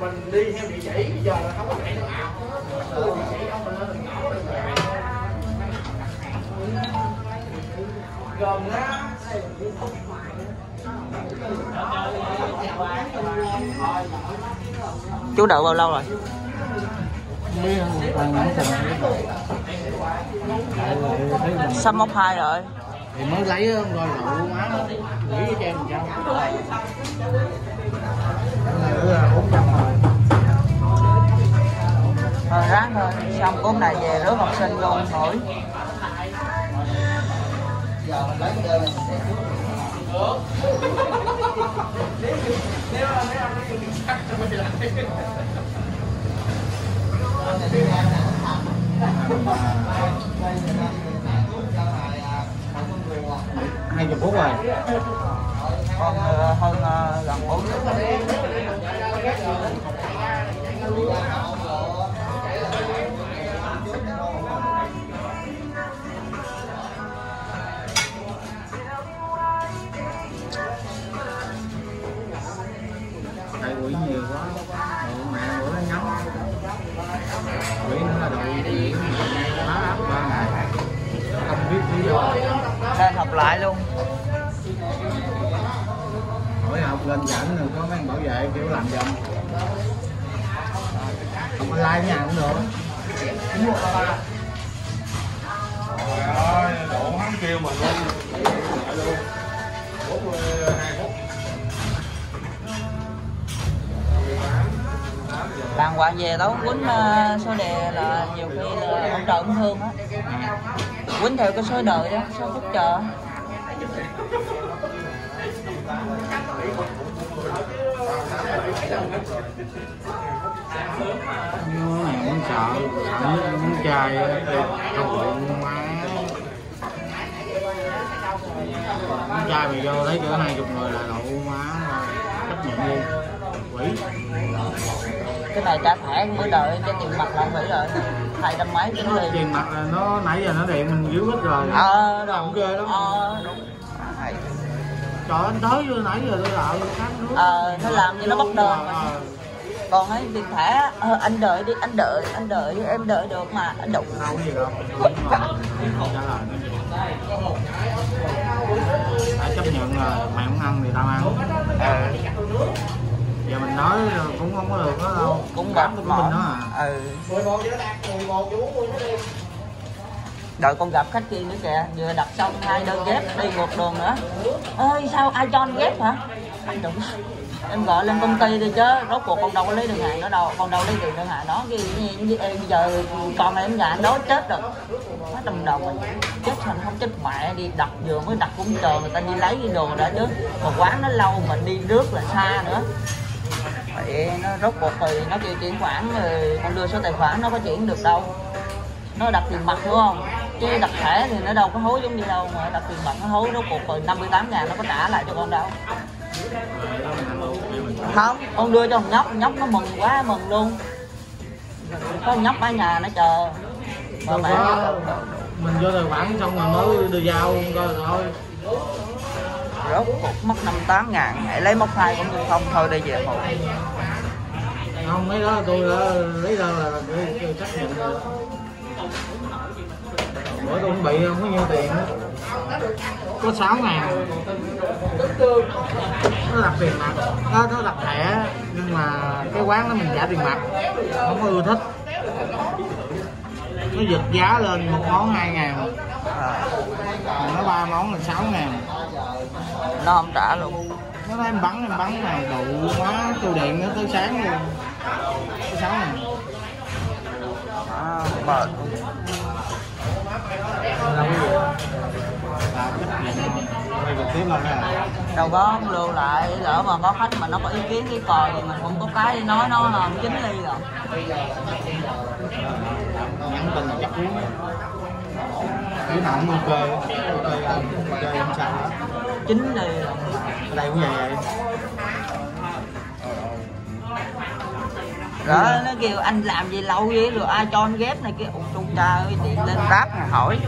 mình đi theo địa chỉ bây giờ là không có chạy nữa Đưa địa chỉ ông mình lên gồm á chú đợi bao lâu rồi? Sắp mốc hai rồi. Thì mới lấy á, rồi lậu má nghĩ Cái này là bốn trăm rồi thôi ráng thôi. Xong cuốn này về rước học sinh luôn nổi hai chục phút rồi. Còn ờ, hơn ờ, gần bốn tại quỷ nhiều quá. Đồ mẹ bữa nó nhắm quỷ nữa là đội quỷ má áp không biết lý do nên học lại luôn hỏi học lên dẫn rồi có mấy bảo vệ kiểu làm giùm học online nhà cũng được Trời ơi, độ hắn kêu mình luôn. Lại luôn. 42 phút. Đàng hoàng về tao quýnh uh, số đề là nhiều khi là hỗ trợ cũng thương á. Quýnh theo cái số đời đó số phút chờ. Muốn sợ sợ muốn trai không má muốn trai mày vô lấy cỡ hai chục người là đậu má rồi chấp nhận luôn. Quỷ cái này trả thẻ mới đợi cho tiền mặt là phải rồi. Hai trăm mấy tính liền tiền mặt là nó nãy giờ nó điện mình dưới hết rồi. Ờ Làm ghê lắm ờ đúng. Trời anh tới vô nãy giờ tôi đợi khác nước. Ờ nó làm cho nó mà. Ờ, còn ấy tiền thẻ ờ, anh đợi đi anh đợi anh đợi em đợi được mà. Anh đụng. Đâu có gì đâu không nữa. Đã chấp nhận rồi mày không ăn thì tao ăn. Ờ giờ mình nói cũng không có được đó đâu. Cũng bật của mình đó à. Ừ. 11 giờ nó đạt 11 giờ 40 nó đi đợi con gặp khách kia nữa kìa. Vừa đặt xong hai đơn ghép đi một đường nữa. Ơi sao ai cho anh ghép hả? Anh đụng em gọi lên công ty đi chứ. Rốt cuộc con đâu có lấy đơn hàng đó đâu. Con đâu lấy tiền đơn hàng đó cái em giờ con em nhà anh đó chết rồi. Nó đầm đầu mình chết thành không chết mẹ đi đặt vừa mới đặt cũng chờ người ta đi lấy cái đồ đã chứ. Mà quán nó lâu mình đi rước là xa nữa vậy nó rốt cuộc thì nó kêu chuyển khoản rồi con đưa số tài khoản nó có chuyển được đâu. Nó đặt tiền mặt đúng không? Chứ đặt thẻ thì nó đâu có hối giống như đâu mà đặt tiền mặt nó hối rốt cuộc rồi 58 ngàn nó có trả lại cho con đâu. Không con đưa cho thằng nhóc nhóc nó mừng quá mừng luôn. Có nhóc ở nhà nó chờ. Mà mẹ mình vô tài khoản xong rồi mới đưa dao coi thôi rốt cuộc mất 58 ngàn hãy lấy móc hai cũng được không thôi đi về một. Không mấy đó tôi đã lấy ra là tôi chắc nhận rồi. Bữa tôi cũng bị không có nhiêu tiền đó. có 6 ngàn. Nó đặt tiền mặt. Nó, nó đặt thẻ nhưng mà cái quán đó mình trả tiền mặt. Không có ưa thích nó giật giá lên một món 2 ngàn. À, nó ba món là 6 ngàn. Nó không trả luôn. Nó nói em bắn em bắn này đủ quá. Tôi điện nó tới sáng luôn. Tới 6 ngàn. À, mệt là chấp có không lưu lại lỡ mà có khách mà nó có ý kiến cái cò thì mình cũng có cái để nói nó là chín ly rồi. Nhắn tin chắc cuốn nếu nào không ok ok anh ok không sao hết chín ly rồi. Ở đây cũng vậy vậy. Rồi nó kêu anh làm gì lâu vậy? Rồi ai cho anh ghép này kia? Ủa trung cha ơi điện lên ráp hỏi